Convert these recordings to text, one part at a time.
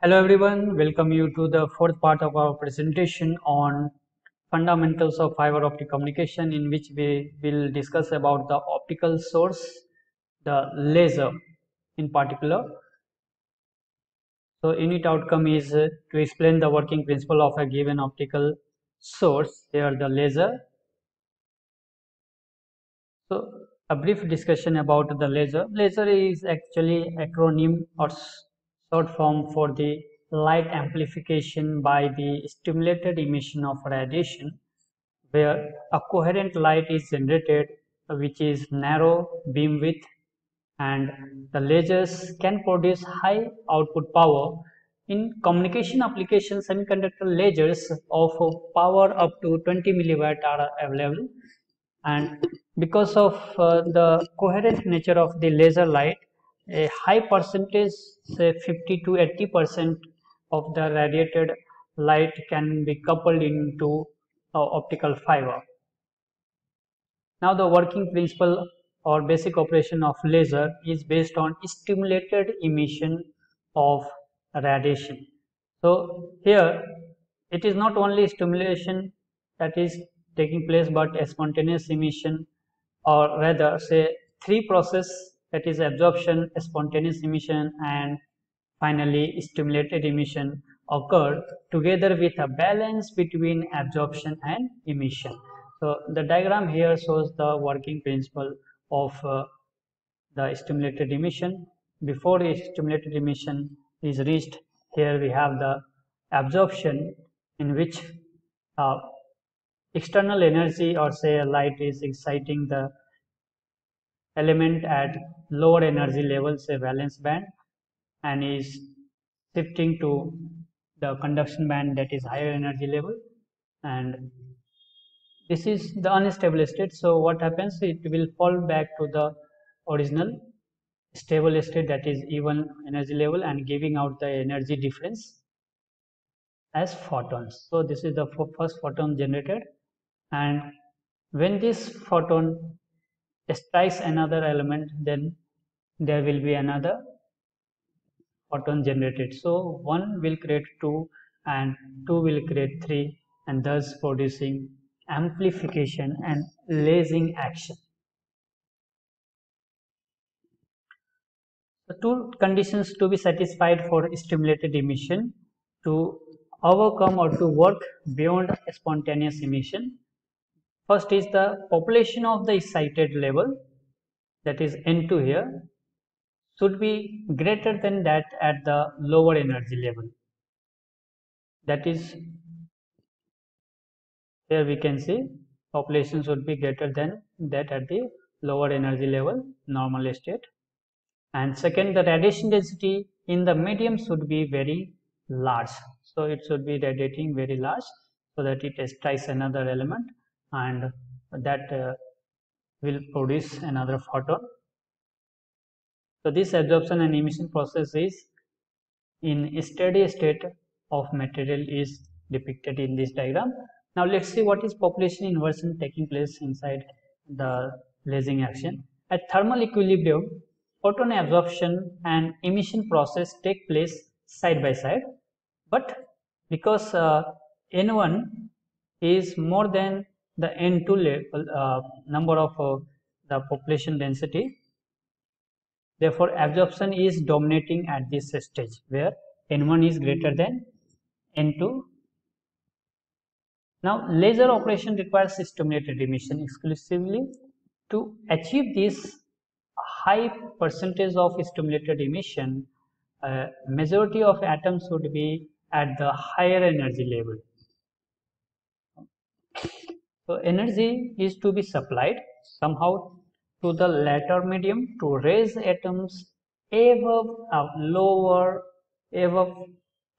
Hello everyone, welcome you to the fourth part of our presentation on fundamentals of fiber optic communication in which we will discuss about the optical source, the laser in particular. So unit outcome is uh, to explain the working principle of a given optical source, here the laser. So a brief discussion about the laser. Laser is actually acronym or short form for the light amplification by the stimulated emission of radiation where a coherent light is generated which is narrow beam width and the lasers can produce high output power. In communication applications semiconductor lasers of power up to 20 milliwatt are available. And because of uh, the coherent nature of the laser light a high percentage say 50 to 80 percent of the radiated light can be coupled into uh, optical fiber. Now the working principle or basic operation of laser is based on stimulated emission of radiation. So here it is not only stimulation that is taking place but a spontaneous emission or rather say three process that is absorption, spontaneous emission and finally stimulated emission occur together with a balance between absorption and emission. So the diagram here shows the working principle of uh, the stimulated emission. Before the stimulated emission is reached, here we have the absorption in which uh, external energy or say light is exciting the element at lower energy level say valence band and is shifting to the conduction band that is higher energy level. And this is the unstable state. So what happens? It will fall back to the original stable state that is E1 energy level and giving out the energy difference as photons. So this is the first photon generated. And when this photon strikes another element then there will be another photon generated. So one will create two and two will create three and thus producing amplification and lasing action. The two conditions to be satisfied for stimulated emission to overcome or to work beyond spontaneous emission First is the population of the excited level that is N2 here should be greater than that at the lower energy level. That is here we can see population should be greater than that at the lower energy level normal state. And second the radiation density in the medium should be very large. So it should be radiating very large so that it strikes another element and that uh, will produce another photon. So this absorption and emission process is in steady state of material is depicted in this diagram. Now let's see what is population inversion taking place inside the lasing action. At thermal equilibrium, photon absorption and emission process take place side by side, but because uh, N1 is more than the N2 level uh, number of uh, the population density. Therefore, absorption is dominating at this stage where N1 is greater than N2. Now, laser operation requires stimulated emission exclusively. To achieve this high percentage of stimulated emission, uh, majority of atoms would be at the higher energy level. So energy is to be supplied somehow to the latter medium to raise atoms above a lower above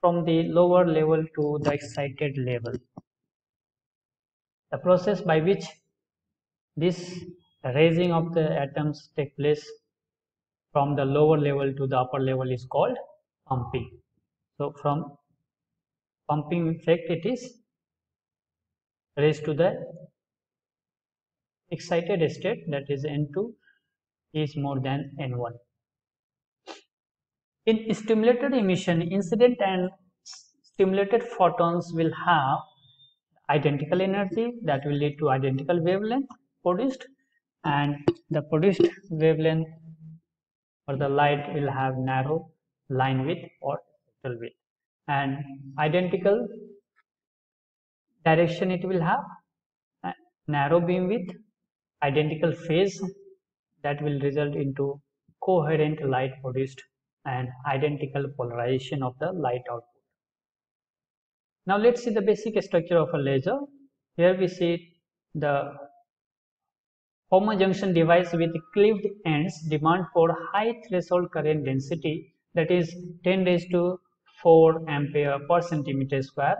from the lower level to the excited level. The process by which this raising of the atoms take place from the lower level to the upper level is called pumping. So from pumping effect it is raised to the excited state that is N2 is more than N1. In stimulated emission, incident and stimulated photons will have identical energy that will lead to identical wavelength produced and the produced wavelength or the light will have narrow line width or spectral width and identical direction it will have narrow beam width identical phase that will result into coherent light produced and identical polarization of the light output. Now let's see the basic structure of a laser. Here we see the homojunction device with cleaved ends demand for high threshold current density that is 10 raised to 4 ampere per centimeter square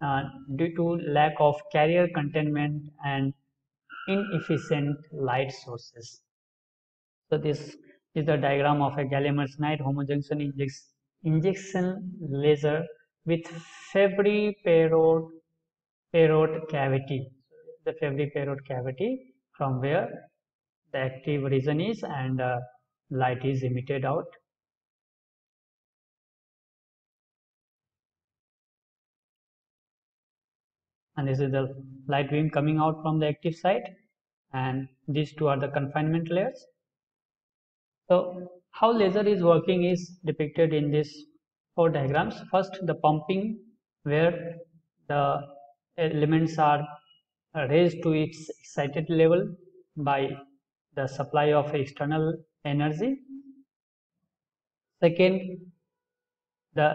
uh, due to lack of carrier containment and inefficient light sources. So this is the diagram of a gallium arsenide homojunction injection laser with Fabry Perot, Perot cavity. The Fabry Perot cavity from where the active region is and uh, light is emitted out. And this is the light beam coming out from the active site and these two are the confinement layers. So how laser is working is depicted in these four diagrams. First the pumping where the elements are raised to its excited level by the supply of external energy. Second, the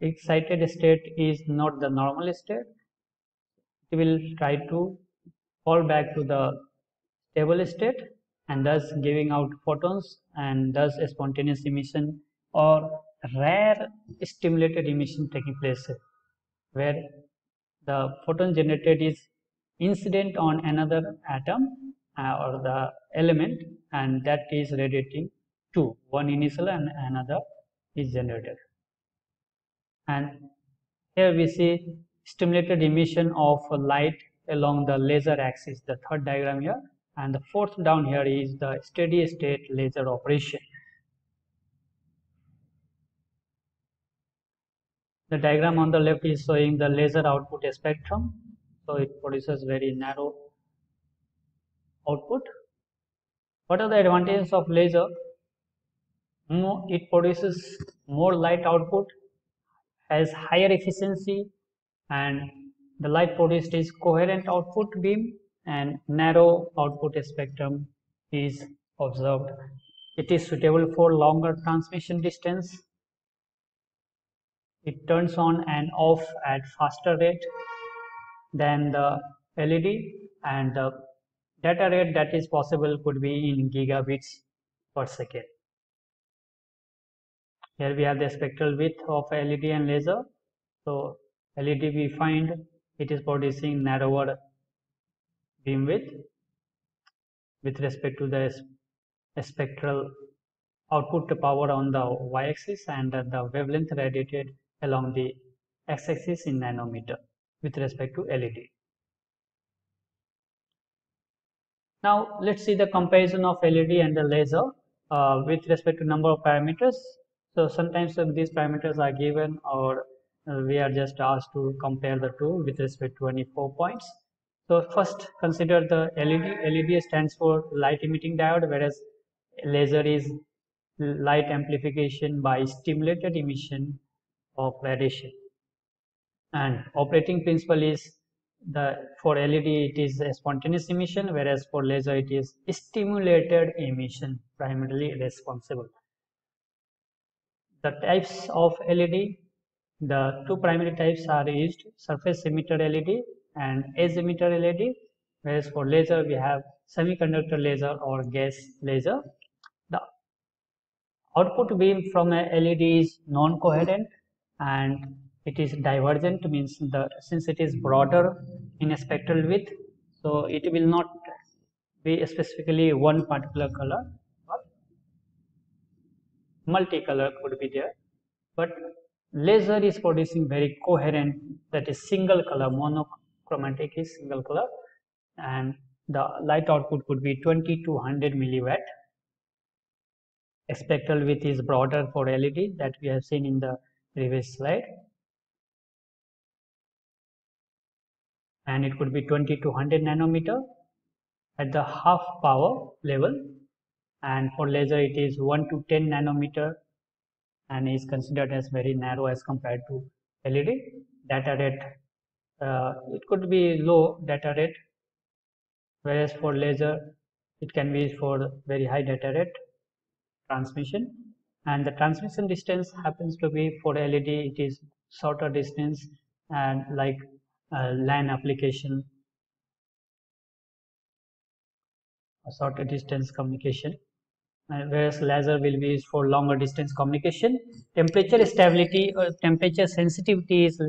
excited state is not the normal state. It will try to fall back to the stable state and thus giving out photons and thus a spontaneous emission or rare stimulated emission taking place where the photon generated is incident on another atom uh, or the element and that is radiating two one initial and another is generated. And here we see stimulated emission of light along the laser axis the third diagram here and the fourth down here is the steady state laser operation. The diagram on the left is showing the laser output spectrum. So it produces very narrow output. What are the advantages of laser? It produces more light output, has higher efficiency and the light produced is coherent output beam and narrow output spectrum is observed. It is suitable for longer transmission distance. It turns on and off at faster rate than the LED and the data rate that is possible could be in gigabits per second. Here we have the spectral width of LED and laser. So LED we find it is producing narrower beam width with respect to the spectral output power on the y-axis and the wavelength radiated along the x-axis in nanometer with respect to LED. Now let's see the comparison of LED and the laser uh, with respect to number of parameters. So sometimes uh, these parameters are given or uh, we are just asked to compare the two with respect to any four points. So first consider the LED. LED stands for light emitting diode whereas laser is light amplification by stimulated emission of radiation. And operating principle is the for LED it is a spontaneous emission whereas for laser it is stimulated emission primarily responsible. The types of LED, the two primary types are used surface emitter LED and edge emitter LED whereas for laser we have semiconductor laser or gas laser. The output beam from a LED is non-coherent and it is divergent means the since it is broader in a spectral width so it will not be specifically one particular color but multicolor could be there but laser is producing very coherent that is single color monochromatic is single color and the light output could be 20 to 100 milliwatt spectral width is broader for LED that we have seen in the previous slide. And it could be 20 to 100 nanometer at the half power level. And for laser it is 1 to 10 nanometer and is considered as very narrow as compared to LED data rate. Uh, it could be low data rate whereas for laser it can be for very high data rate transmission. And the transmission distance happens to be for LED it is shorter distance and like uh, LAN application a shorter distance communication Uh, whereas laser will be used for longer distance communication. Temperature stability or temperature sensitivity is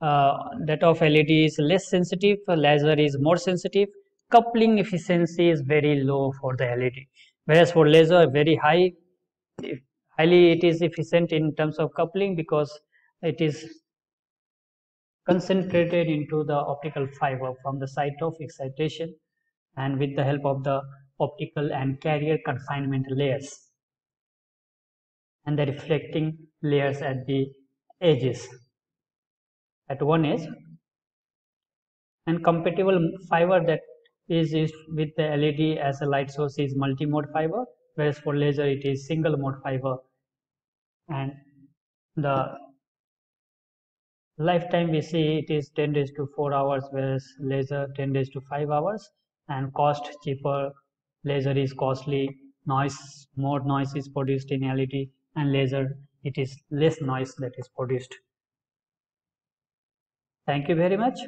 uh, that of LED is less sensitive uh, laser is more sensitive. Coupling efficiency is very low for the LED whereas for laser very high highly it is efficient in terms of coupling because it is concentrated into the optical fiber from the site of excitation. And with the help of the optical and carrier confinement layers and the reflecting layers at the edges. At one edge and compatible fiber that is used with the LED as a light source is multi-mode fiber whereas for laser it is single mode fiber. And the lifetime we see it is 10 days to 4 hours whereas laser 10 days to 5 hours and cost cheaper laser is costly noise more noise is produced in LED and laser it is less noise that is produced. Thank you very much